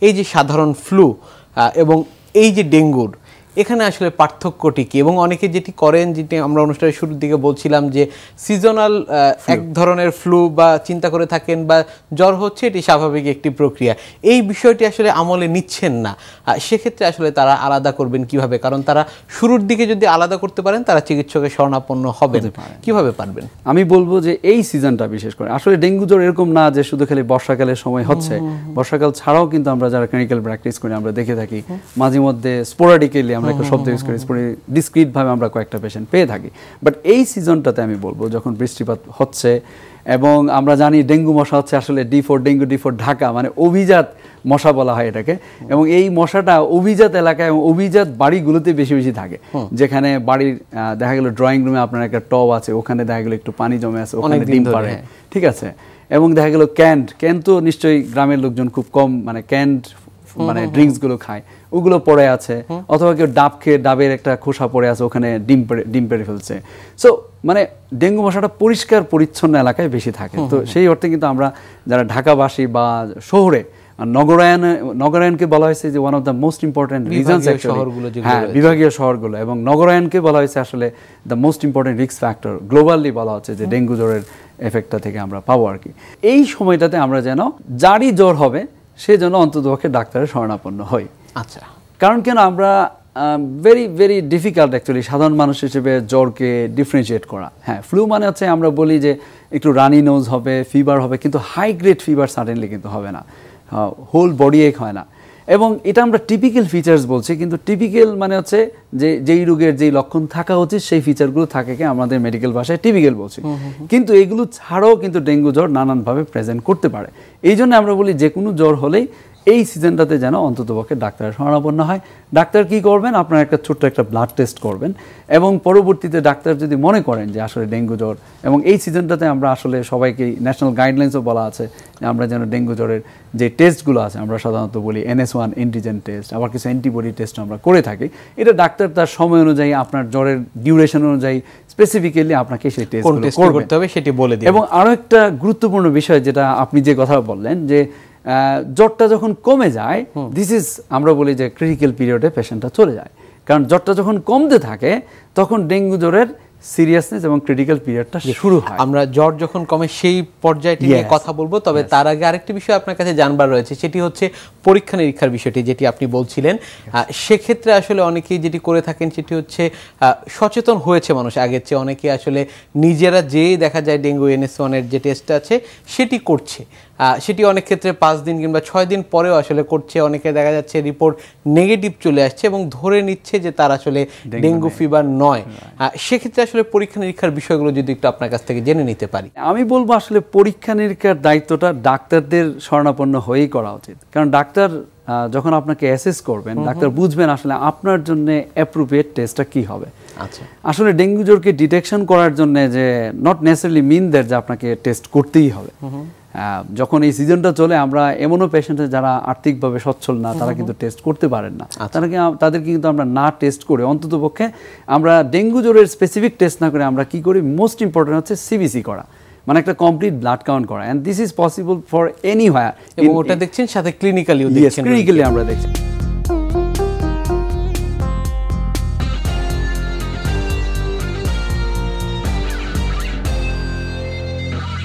এই যে সাধারণ ফ্লু এবং এই যে ডেঙ্গুর এখানে আসলে পার্থক্যটি কি? এবং অনেকে যেটি করেন যেটি আমরা অনুষ্ঠানের শুরুর দিকে বলছিলাম যে সিজনাল এক ধরনের ফ্লু বা চিন্তা করে থাকেন বা জ্বর হচ্ছে এটি স্বাভাবিক একটি প্রক্রিয়া। এই বিষয়টি আসলে আমলে নিচ্ছেন না। সেক্ষেত্রে আসলে তারা আলাদা করবেন কীভাবে? কারণ তারা শুরুর দিকে যদি আলাদা করতে পারেন তারা চিকিৎসকের শরণাপন্ন হবেন। কীভাবে পারবেন? আমি বলব যে এই সিজনটা বিশেষ করে আসলে ডেঙ্গু জ্বর এরকম না যে শুধু খালি বর্ষাকালের সময় হচ্ছে। বর্ষাকাল ছাড়াও কিন্তু আমরা যারা ক্লিনিক্যাল প্র্যাকটিস করি আমরা দেখে থাকি। মাঝে মধ্যে স্পোরাডিক্যালি আমরা একটা শব্দ ইউজ করি ডিসক্রিট ভাবে আমরা কয়েকটা পেশেন্ট পেয়ে থাকি। বাট এই সিজনটাতে আমি বলব যখন বৃষ্টিপাত হচ্ছে এবং আমরা জানি ডেঙ্গু মশা হচ্ছে আসলে D four dengue D four Dhaka মানে অভিজাত মশা বলা হয় এটাকে। এবং এই মশাটা অভিজাত এলাকায় এবং অভিজাত বাড়িগুলোতে বেশি বেশি থাকে। যেখানে বাড়ির দেখা গেল ড্রয়িং রুমে আপনার একটা টব আছে ওখানে দেখা গেল একটু পানি জমে আছে ওখানে ডিম পারে হ্যাঁ। ঠিক আছে? এবং দেখা গেল ক্যান্ড ক্যান তো নিশ্চয়ই গ্রামের লোকজন খুব কম মানে ক্যান্ড মানে ড্রিঙ্কসগুলো খায়। ওগুলো পড়ে আছে অথবা কেউ ডাব খেয়ে ডাবের একটা খোসা পড়ে আছে ওখানে ডিম ডিম পেড়ে ফেলছে। সো মানে ডেঙ্গু মশাটা পরিষ্কার পরিচ্ছন্ন এলাকায় বেশি থাকে। তো সেই অর্থে কিন্তু আমরা যারা ঢাকাবাসী বা শহরে আর নগরায়ন নগরায়নকে বলা হয়েছে যে one of the most important reasons শহরগুলো হ্যাঁ। বিভাগীয় শহরগুলো এবং নগরায়নকে বলা হয়েছে আসলে the most important risk factor globally বলা হচ্ছে যে ডেঙ্গু জ্বরের এফেক্টটা থেকে আমরা পাবো আর কি। এই সময়টাতে আমরা যেন যারই জ্বর হবে সে যেন অন্ততপক্ষে ডাক্তারের শরণাপন্ন হই। আচ্ছা। কারণ কেন? আমরা ভেরি ভেরি ডিফিকাল্ট অ্যাকচুয়ালি সাধারণ মানুষ হিসেবে জ্বরকে ডিফারেন্সিয়েট করা। হ্যাঁ ফ্লু মানে হচ্ছে আমরা বলি যে একটু রানি নোজ হবে ফিভার হবে কিন্তু হাই গ্রেড ফিভার সাডেনলি কিন্তু হবে না। হোল বডি এক হয় না। এবং এটা আমরা টিপিক্যাল ফিচার্স বলছি কিন্তু টিপিক্যাল মানে হচ্ছে যে যেই রোগের যেই লক্ষণ থাকা উচিত সেই ফিচারগুলো থাকে কি আমাদের মেডিকেল ভাষায় টিপিক্যাল বলছি। কিন্তু এগুলো ছাড়াও কিন্তু ডেঙ্গু জ্বর নানানভাবে প্রেজেন্ট করতে পারে। এই জন্য আমরা বলি যে কোনো জ্বর হলেই এই সিজনটাতে যেন অন্ততপক্ষে ডাক্তারের শরণাপন্ন হয়। ডাক্তার কি করবেন? আপনার একটা ছোট্ট একটা ব্লাড টেস্ট করবেন এবং পরবর্তীতে ডাক্তার যদি মনে করেন যে আসলে ডেঙ্গু জ্বর এবং এই সিজনটাতে আমরা আসলে সবাইকে ন্যাশনাল গাইডলাইন্সও বলা আছে যে আমরা যেন ডেঙ্গু জ্বরের যে টেস্টগুলো আছে আমরা সাধারণত বলি এনএস ওয়ান এন্টিজেন টেস্ট আবার কিছু অ্যান্টিবডি টেস্ট আমরা করে থাকি। এটা ডাক্তার তার সময় অনুযায়ী আপনার জ্বরের ডিউরেশন অনুযায়ী স্পেসিফিক্যালি আপনাকে সেই টেস্ট করতে হবে সেটি বলে দিন। এবং আরও একটা গুরুত্বপূর্ণ বিষয় যেটা আপনি যে কথা বললেন যে জ্বরটা যখন কমে যায় দিস ইজ আমরা বলি যে ক্রিটিক্যাল পিরিয়ডে পেশেন্টটা চলে যায়। কারণ জ্বরটা যখন কমতে থাকে তখন ডেঙ্গু জ্বরের সিরিয়াসনেস এবং ক্রিটিক্যাল পিরিয়ডটা শুরু হয়। আমরা জ্বর যখন কমে সেই পর্যায়টি নিয়ে কথা বলব। তবে তার আগে আরেকটি বিষয় আপনার কাছে জানবার রয়েছে সেটি হচ্ছে পরীক্ষা নিরীক্ষার বিষয়টি যেটি আপনি বলছিলেন। সেক্ষেত্রে আসলে অনেকেই যেটি করে থাকেন সেটি হচ্ছে সচেতন হয়েছে মানুষ আগের চেয়ে। অনেকে আসলে নিজেরা যেই দেখা যায় ডেঙ্গু এনএস ওয়ানের যে টেস্ট আছে সেটি করছে। সেটি অনেক ক্ষেত্রে পাঁচ দিন কিংবা ছয় দিন পরেও আসলে করছে। অনেকে দেখা যাচ্ছে রিপোর্ট নেগেটিভ চলে আসছে এবং ধরে নিচ্ছে যে তার আসলে ডেঙ্গু ফিভার নয়। সেক্ষেত্রে আসলে পরীক্ষা নিরীক্ষার বিষয়গুলো যদি একটু আপনার কাছ থেকে জেনে নিতে পারি। আমি বলব আসলে পরীক্ষা নিরীক্ষার দায়িত্বটা ডাক্তারদের শরণাপন্ন হয়েই করা উচিত। কারণ ডাক্তার যখন আপনাকে অ্যাসেস করবেন ডাক্তার বুঝবেন আসলে আপনার জন্য অ্যাপ্রোপ্রিয়েট টেস্টটা কি হবে। আচ্ছা। আসলে ডেঙ্গু জ্বরকে ডিটেকশন করার জন্য যে নট নেসেসারিলি মিন দ্যাট যে আপনাকে টেস্ট করতেই হবে। যখন এই সিজনটা চলে আমরা এমনও পেশেন্ট যারা আর্থিকভাবে সচ্ছল না তারা কিন্তু টেস্ট করতে পারেন না। তাদেরকে তাদেরকে কিন্তু আমরা না টেস্ট করে অন্তত পক্ষে আমরা ডেঙ্গু জ্বরের স্পেসিফিক টেস্ট না করে আমরা কি করি? মোস্ট ইম্পর্টেন্ট হচ্ছে সিবিসি করা। মানে একটা কমপ্লিট ব্লাড কাউন্ট করা। And this is possible for anywhere এবং ওটা দেখছেন সাথে ক্লিনিক্যালিও দেখছেন ক্লিনিক্যালি আমরা দেখছি।